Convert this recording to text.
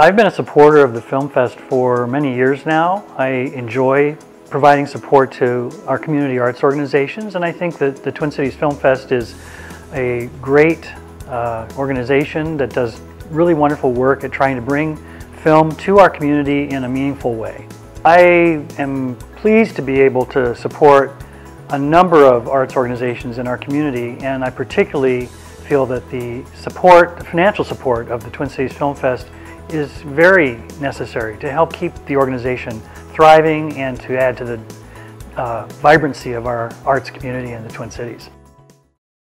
I've been a supporter of the Film Fest for many years now. I enjoy providing support to our community arts organizations and I think that the Twin Cities Film Fest is a great uh, organization that does really wonderful work at trying to bring film to our community in a meaningful way. I am pleased to be able to support a number of arts organizations in our community and I particularly feel that the support, the financial support of the Twin Cities Film Fest is very necessary to help keep the organization thriving and to add to the uh, vibrancy of our arts community in the Twin Cities.